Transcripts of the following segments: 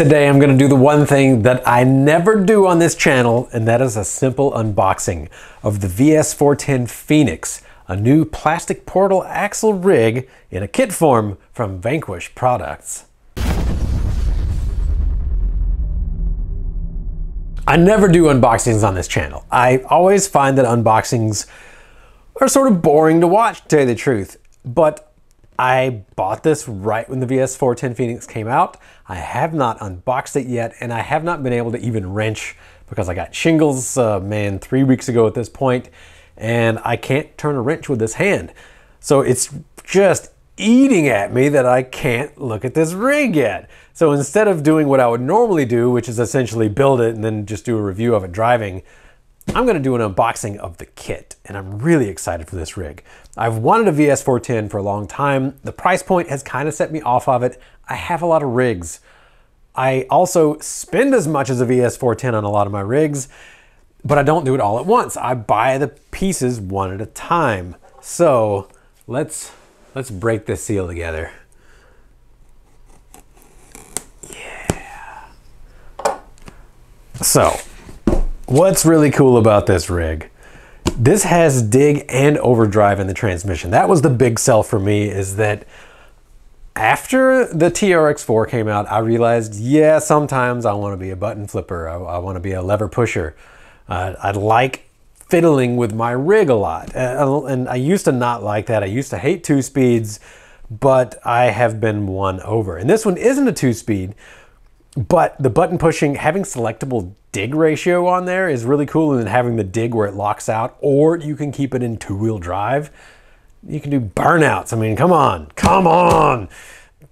Today I'm going to do the one thing that I never do on this channel, and that is a simple unboxing of the VS410 Phoenix, a new plastic portal axle rig in a kit form from Vanquish Products. I never do unboxings on this channel. I always find that unboxings are sort of boring to watch, to tell you the truth. But I bought this right when the VS410 Phoenix came out. I have not unboxed it yet, and I have not been able to even wrench because I got shingles, uh, man, three weeks ago at this point, and I can't turn a wrench with this hand. So it's just eating at me that I can't look at this rig yet. So instead of doing what I would normally do, which is essentially build it and then just do a review of it driving, I'm gonna do an unboxing of the kit, and I'm really excited for this rig. I've wanted a VS410 for a long time. The price point has kind of set me off of it. I have a lot of rigs. I also spend as much as a VS410 on a lot of my rigs, but I don't do it all at once. I buy the pieces one at a time. So let's, let's break this seal together. Yeah. So What's really cool about this rig? This has dig and overdrive in the transmission. That was the big sell for me is that after the TRX4 came out, I realized, yeah, sometimes I want to be a button flipper. I, I want to be a lever pusher. Uh, I like fiddling with my rig a lot. Uh, and I used to not like that. I used to hate two speeds, but I have been won over. And this one isn't a two speed, but the button pushing, having selectable dig ratio on there is really cool. And then having the dig where it locks out, or you can keep it in two wheel drive. You can do burnouts. I mean, come on, come on.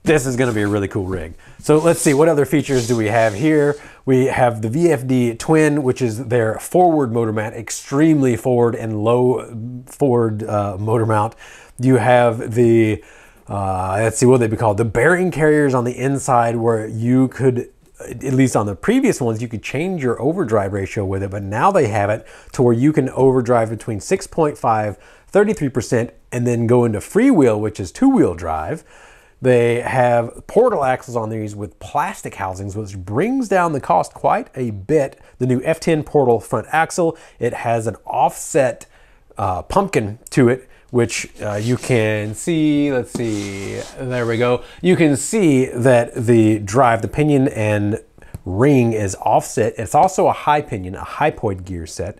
This is gonna be a really cool rig. So let's see, what other features do we have here? We have the VFD Twin, which is their forward motor mount, extremely forward and low forward uh, motor mount. You have the uh, let's see what they'd be called. The bearing carriers on the inside where you could, at least on the previous ones, you could change your overdrive ratio with it, but now they have it to where you can overdrive between 6.5, 33%, and then go into freewheel, which is two-wheel drive. They have portal axles on these with plastic housings, which brings down the cost quite a bit. The new F10 portal front axle, it has an offset uh, pumpkin to it, which uh, you can see, let's see, there we go. You can see that the drive, the pinion and ring is offset. It's also a high pinion, a hypoid gear set.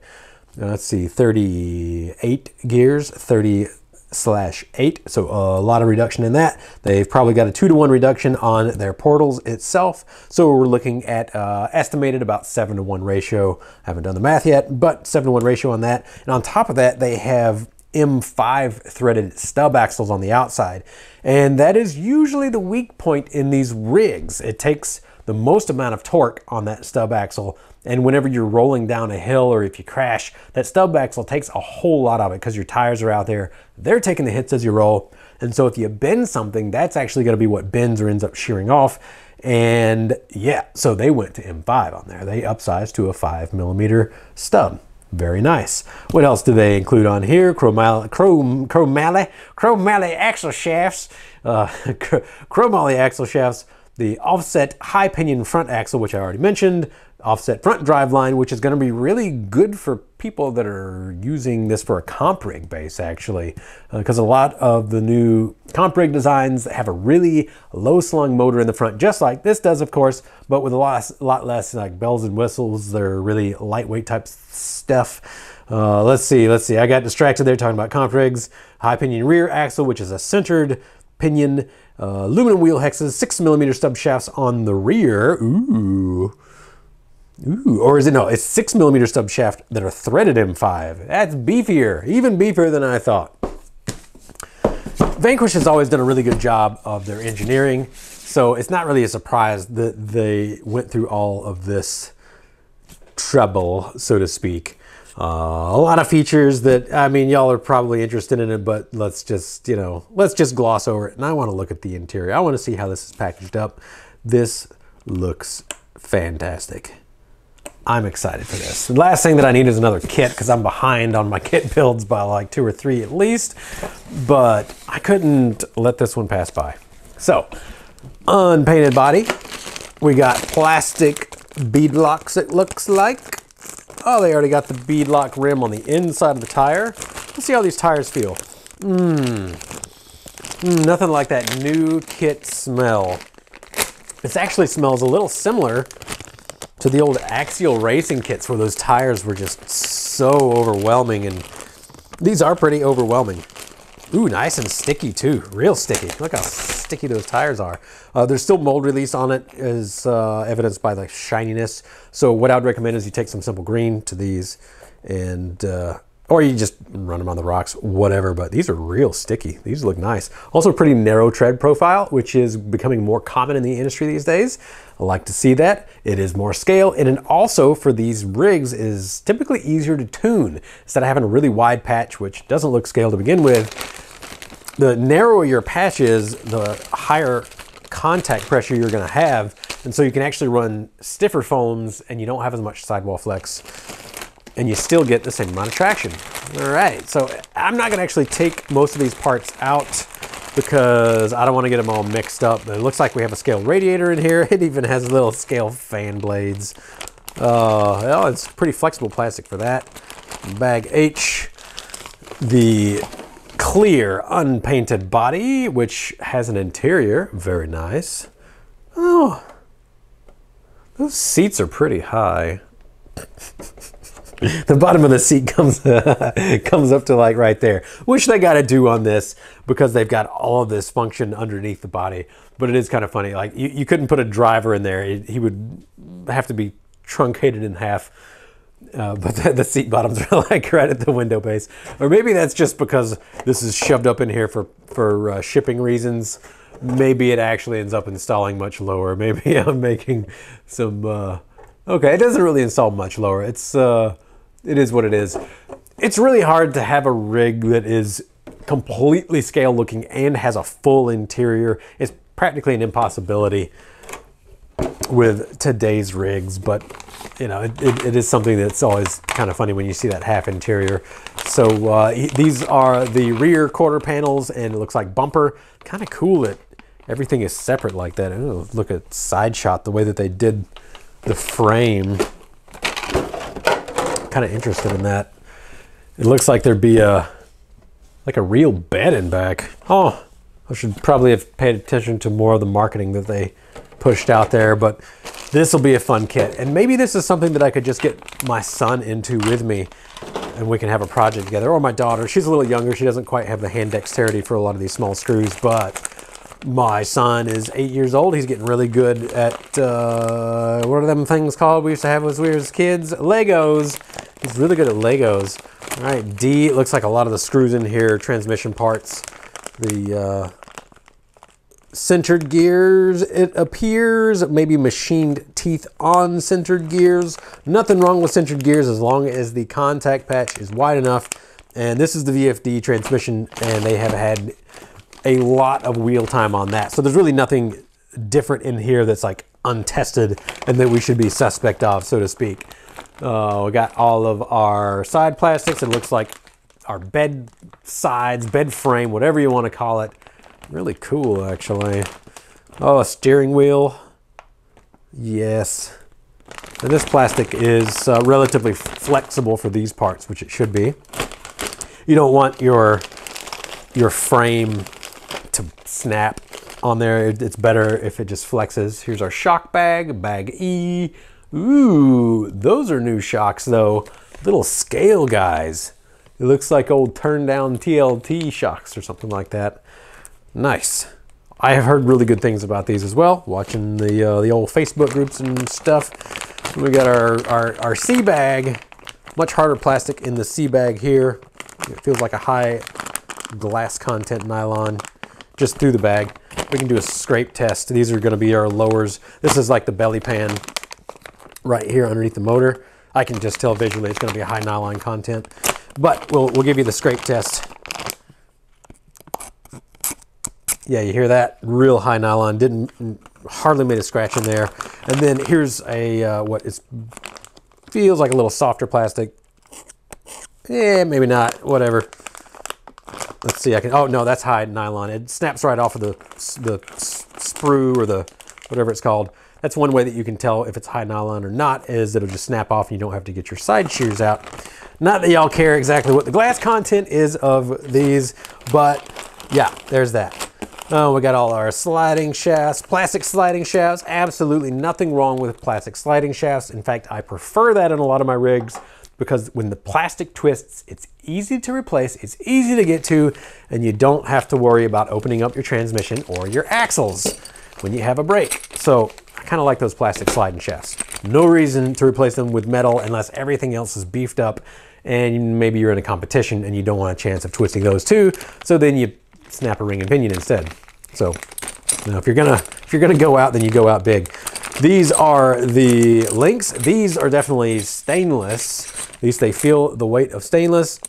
Uh, let's see, 38 gears, 30 slash 8, so a lot of reduction in that. They've probably got a 2 to 1 reduction on their portals itself, so we're looking at uh, estimated about 7 to 1 ratio. I haven't done the math yet, but 7 to 1 ratio on that. And on top of that, they have M5 threaded stub axles on the outside. And that is usually the weak point in these rigs. It takes the most amount of torque on that stub axle. And whenever you're rolling down a hill or if you crash, that stub axle takes a whole lot of it because your tires are out there. They're taking the hits as you roll. And so if you bend something, that's actually going to be what bends or ends up shearing off. And yeah, so they went to M5 on there. They upsized to a five millimeter stub. Very nice. What else do they include on here? Chromoly, chromoly axle shafts, uh, chromoly axle shafts, the offset high pinion front axle, which I already mentioned, offset front drive line, which is going to be really good for people that are using this for a comp rig base, actually, because uh, a lot of the new comp rig designs have a really low slung motor in the front, just like this does, of course, but with a lot, lot less like bells and whistles. They're really lightweight type stuff. Uh, let's see, let's see. I got distracted there talking about comp rigs. High pinion rear axle, which is a centered pinion, uh, aluminum wheel hexes, six millimeter stub shafts on the rear. Ooh. Ooh, or is it no? It's six millimeter stub shaft that are threaded M5. That's beefier, even beefier than I thought. Vanquish has always done a really good job of their engineering, so it's not really a surprise that they went through all of this trouble, so to speak. Uh, a lot of features that, I mean, y'all are probably interested in it, but let's just, you know, let's just gloss over it. And I want to look at the interior. I want to see how this is packaged up. This looks fantastic. I'm excited for this. The last thing that I need is another kit because I'm behind on my kit builds by like two or three at least, but I couldn't let this one pass by. So, unpainted body, We got plastic bead locks, it looks like. Oh, they already got the bead lock rim on the inside of the tire. Let's see how these tires feel. Mmm. Mm, nothing like that new kit smell. This actually smells a little similar to the old Axial racing kits where those tires were just so overwhelming and these are pretty overwhelming. Ooh, nice and sticky too, real sticky. Look how sticky those tires are. Uh, there's still mold release on it as uh, evidenced by the shininess. So what I'd recommend is you take some simple green to these and uh, or you just run them on the rocks, whatever. But these are real sticky. These look nice. Also pretty narrow tread profile, which is becoming more common in the industry these days. I like to see that. It is more scale. And it also for these rigs is typically easier to tune instead of having a really wide patch, which doesn't look scale to begin with. The narrower your patch is, the higher contact pressure you're gonna have. And so you can actually run stiffer foams and you don't have as much sidewall flex and you still get the same amount of traction. All right, so I'm not gonna actually take most of these parts out because I don't wanna get them all mixed up. It looks like we have a scale radiator in here. It even has little scale fan blades. Uh, well, it's pretty flexible plastic for that. Bag H, the clear unpainted body, which has an interior, very nice. Oh, those seats are pretty high. the bottom of the seat comes comes up to like right there. Which they got to do on this because they've got all of this function underneath the body but it is kind of funny. Like you, you couldn't put a driver in there. He would have to be truncated in half uh, but the, the, seat bottoms are like right at the window base. Or maybe that's just because this is shoved up in here for for uh, shipping reasons. Maybe it actually ends up installing much lower. Maybe i'm making some uh, okay it doesn't really install much lower. It's uh, it is what it is. It's really hard to have a rig that is completely scale looking and has a full interior. It's practically an impossibility with today's rigs, but you know, it, it, it is something that's always kind of funny when you see that half interior. So uh, these are the rear quarter panels and it looks like bumper. Kind of cool that everything is separate like that. Ooh, look at side shot, the way that they did the frame kind of interested in that. It looks like there'd be a like a real bed in back. Oh, I should probably have paid attention to more of the marketing that they pushed out there, but this will be a fun kit. And maybe this is something that I could just get my son into with me and we can have a project together. Or my daughter, she's a little younger. She doesn't quite have the hand dexterity for a lot of these small screws, but my son is eight years old. He's getting really good at, uh, what are them things called we used to have as we were kids? Legos. He's really good at Legos. All right, D, it looks like a lot of the screws in here, transmission parts, the uh, sintered gears, it appears, maybe machined teeth on sintered gears. Nothing wrong with sintered gears as long as the contact patch is wide enough. And this is the VFD transmission, and they have had a lot of wheel time on that. So there's really nothing different in here that's like untested and that we should be suspect of, so to speak. Uh, we got all of our side plastics. It looks like our bed sides, bed frame, whatever you want to call it. Really cool, actually. Oh, a steering wheel. Yes. And this plastic is uh, relatively flexible for these parts, which it should be. You don't want your your frame to snap on there. It's better if it just flexes. Here's our shock bag, bag E. Ooh, those are new shocks though. Little scale guys. It looks like old turn down TLT shocks or something like that. Nice. I have heard really good things about these as well, watching the uh, the old Facebook groups and stuff. We got our, our, our C bag, much harder plastic in the C bag here. It feels like a high glass content nylon just through the bag. We can do a scrape test. These are gonna be our lowers. This is like the belly pan right here underneath the motor. I can just tell visually it's gonna be a high nylon content, but we'll, we'll give you the scrape test. Yeah, you hear that? Real high nylon, didn't, hardly made a scratch in there. And then here's a, uh, what is, feels like a little softer plastic. Yeah, maybe not, whatever. Let's see, I can, oh no, that's high nylon. It snaps right off of the, the sprue or the, whatever it's called. That's one way that you can tell if it's high nylon or not is it'll just snap off and you don't have to get your side shears out. Not that y'all care exactly what the glass content is of these, but yeah, there's that. Oh, we got all our sliding shafts, plastic sliding shafts. Absolutely nothing wrong with plastic sliding shafts. In fact, I prefer that in a lot of my rigs because when the plastic twists, it's easy to replace, it's easy to get to, and you don't have to worry about opening up your transmission or your axles when you have a break. So kind of like those plastic sliding shafts. No reason to replace them with metal unless everything else is beefed up and maybe you're in a competition and you don't want a chance of twisting those too. So then you snap a ring and pinion instead. So know, if you're gonna if you're gonna go out, then you go out big. These are the links. These are definitely stainless. At least they feel the weight of stainless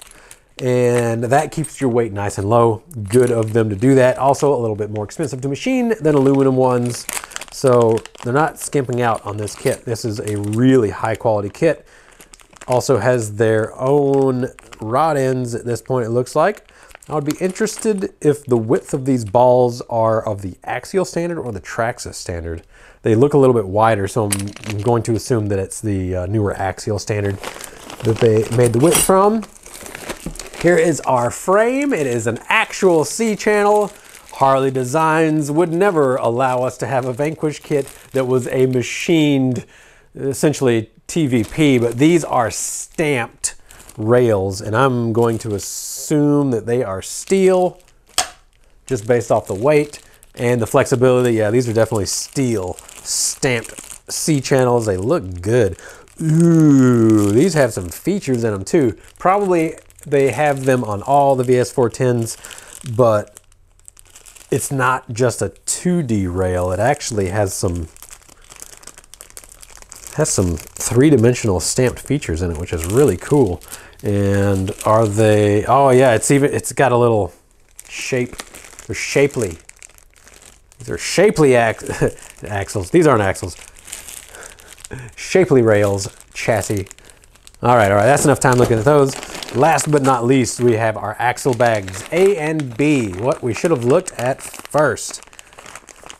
and that keeps your weight nice and low. Good of them to do that. Also a little bit more expensive to machine than aluminum ones. So they're not skimping out on this kit. This is a really high quality kit. Also has their own rod ends at this point, it looks like. I would be interested if the width of these balls are of the axial standard or the Traxxas standard. They look a little bit wider, so I'm, going to assume that it's the uh, newer axial standard that they made the width from. Here is our frame. It is an actual C-channel. Harley Designs would never allow us to have a Vanquish kit that was a machined, essentially TVP, but these are stamped rails, and I'm going to assume that they are steel, just based off the weight and the flexibility. Yeah, these are definitely steel stamped C channels. They look good. Ooh, these have some features in them too. Probably they have them on all the VS410s, but it's not just a 2D rail. It actually has some has some three-dimensional stamped features in it, which is really cool. And are they, oh yeah, it's even, it's got a little shape, they're shapely. These are shapely ax axles. These aren't axles. shapely rails, chassis. All right, all right, that's enough time looking at those. Last but not least, we have our axle bags, A and B, what we should have looked at first.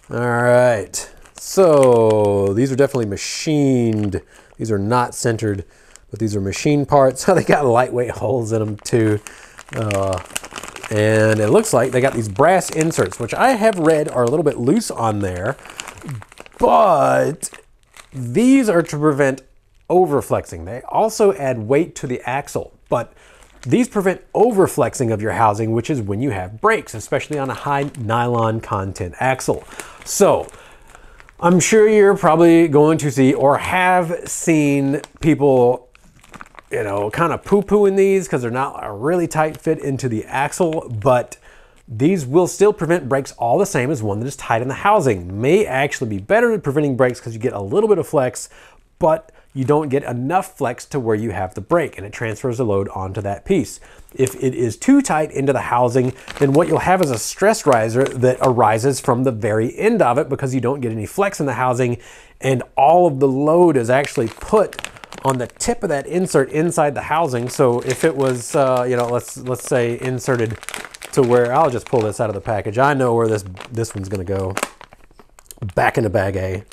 All right, so these are definitely machined. These are not sintered but these are machine parts. they got lightweight holes in them too. Uh, and it looks like they got these brass inserts, which I have read are a little bit loose on there, but these are to prevent overflexing. They also add weight to the axle, but these prevent overflexing of your housing, which is when you have breaks, especially on a high nylon content axle. So I'm sure you're probably going to see or have seen people you know, kind of poo-pooing these because they're not a really tight fit into the axle, but these will still prevent breaks all the same as one that is tight in the housing. May actually be better at preventing breaks because you get a little bit of flex, but you don't get enough flex to where you have the break and it transfers the load onto that piece. If it is too tight into the housing, then what you'll have is a stress riser that arises from the very end of it because you don't get any flex in the housing and all of the load is actually put on the tip of that insert inside the housing. So if it was, uh, you know, let's let's say inserted to where I'll just pull this out of the package. I know where this this one's going to go. Back into bag A.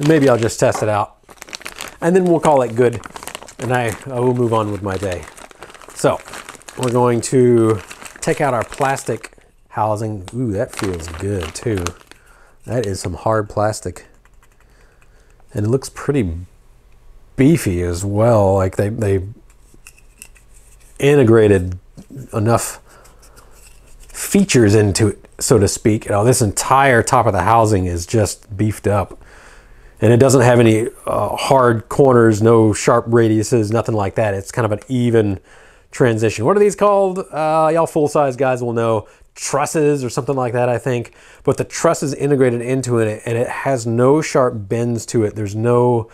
And maybe I'll just test it out. And then we'll call it good. And I, I will move on with my day. So we're going to take out our plastic housing. Ooh, that feels good too. That is some hard plastic and it looks pretty beefy as well. Like they they integrated enough features into it, so to speak. You know, this entire top of the housing is just beefed up, and it doesn't have any uh, hard corners, no sharp radiuses, nothing like that. It's kind of an even transition. What are these called? Uh, y'all full size guys will know trusses or something like that, I think. But the truss is integrated into it and it has no sharp bends to it. There's no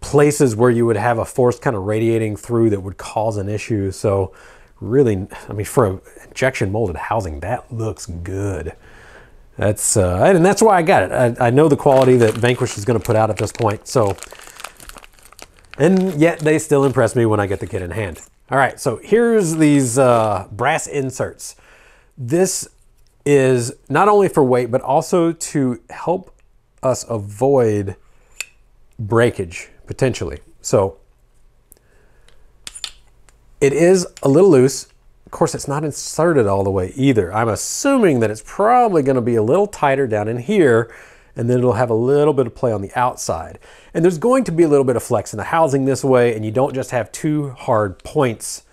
places where you would have a force kind of radiating through that would cause an issue. So really, I mean, for a injection molded housing, that looks good. That's uh, and that's why I got it. I, I know the quality that Vanquish is going to put out at this point. So, and yet they still impress me when I get the kit in hand. All right, so here's these uh, brass inserts. This is not only for weight, but also to help us avoid breakage potentially. So it is a little loose. Of course, it's not inserted all the way either. I'm assuming that it's probably going to be a little tighter down in here and then it'll have a little bit of play on the outside. And there's going to be a little bit of flex in the housing this way and you don't just have two hard points.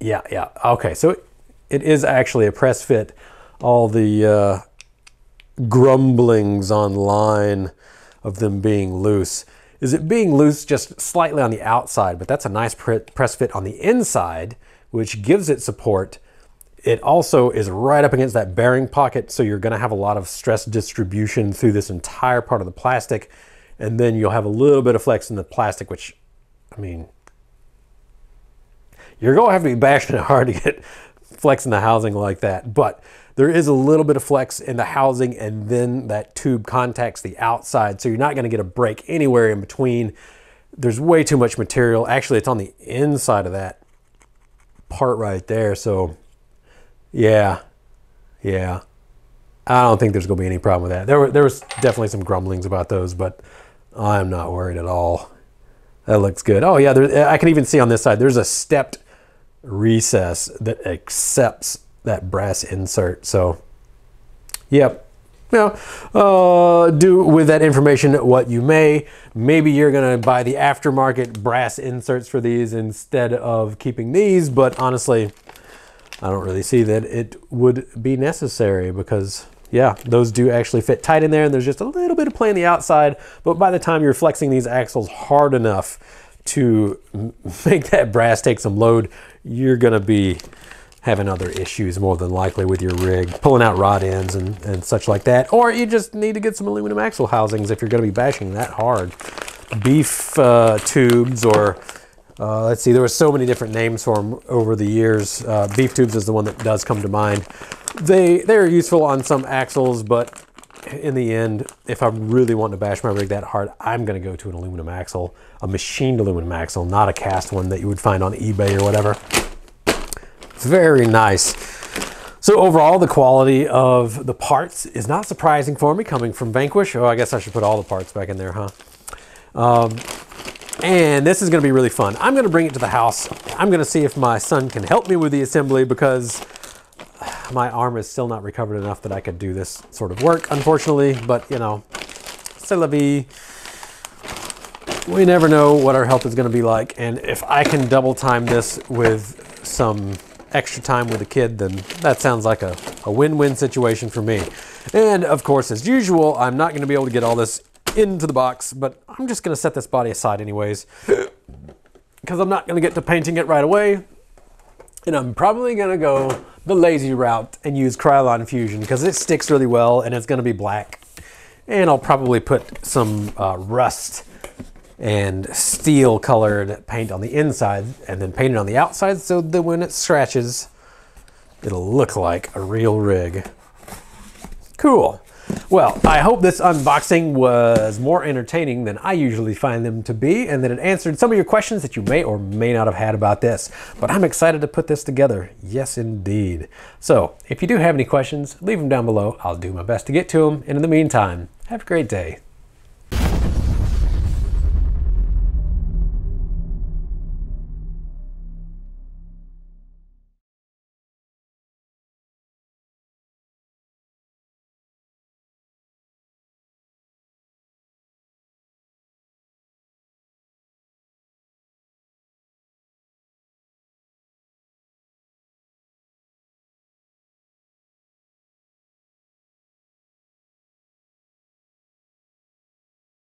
Yeah, yeah. Okay, so it is actually a press fit. All the uh, grumblings online of them being loose is it being loose just slightly on the outside, but that's a nice press fit on the inside, which gives it support. It also is right up against that bearing pocket, so you're gonna have a lot of stress distribution through this entire part of the plastic, and then you'll have a little bit of flex in the plastic, which, I mean, you're gonna have to be bashing it hard to get flex in the housing like that, but there is a little bit of flex in the housing and then that tube contacts the outside. So you're not gonna get a break anywhere in between. There's way too much material. Actually, it's on the inside of that part right there. So yeah, yeah. I don't think there's gonna be any problem with that. There, were, there was definitely some grumblings about those, but I'm not worried at all. That looks good. Oh yeah, there, I can even see on this side, there's a stepped recess that accepts that brass insert. So, yep. Now, uh, do with that information what you may. Maybe you're going to buy the aftermarket brass inserts for these instead of keeping these, but honestly, I don't really see that it would be necessary because, yeah, those do actually fit tight in there and there's just a little bit of play on the outside, but by the time you're flexing these axles hard enough to make that brass take some load, you're going to be having other issues more than likely with your rig, pulling out rod ends and, and such like that. Or you just need to get some aluminum axle housings if you're going to be bashing that hard. Beef uh, tubes or uh, let's see, there were so many different names for them over the years. Uh, beef tubes is the one that does come to mind. They, they're useful on some axles, but in the end, if I really want to bash my rig that hard, I'm going to go to an aluminum axle, a machined aluminum axle, not a cast one that you would find on eBay or whatever. Very nice. So overall, the quality of the parts is not surprising for me coming from Vanquish. Oh, I guess I should put all the parts back in there, huh? Um, and this is gonna be really fun. I'm gonna bring it to the house. I'm gonna see if my son can help me with the assembly because my arm is still not recovered enough that I could do this sort of work, unfortunately. But, you know, c'est la vie. We never know what our health is gonna be like. And if I can double time this with some extra time with a kid, then that sounds like a, a win-win situation for me. And of course, as usual, I'm not gonna be able to get all this into the box, but I'm just gonna set this body aside anyways, because I'm not gonna get to painting it right away. And I'm probably gonna go the lazy route and use Krylon Fusion because it sticks really well and it's gonna be black. And I'll probably put some uh, rust and steel colored paint on the inside and then paint it on the outside so that when it scratches, it'll look like a real rig. Cool. Well, I hope this unboxing was more entertaining than I usually find them to be and that it answered some of your questions that you may or may not have had about this. But I'm excited to put this together. Yes, indeed. So if you do have any questions, leave them down below. I'll do my best to get to them. And in the meantime, have a great day.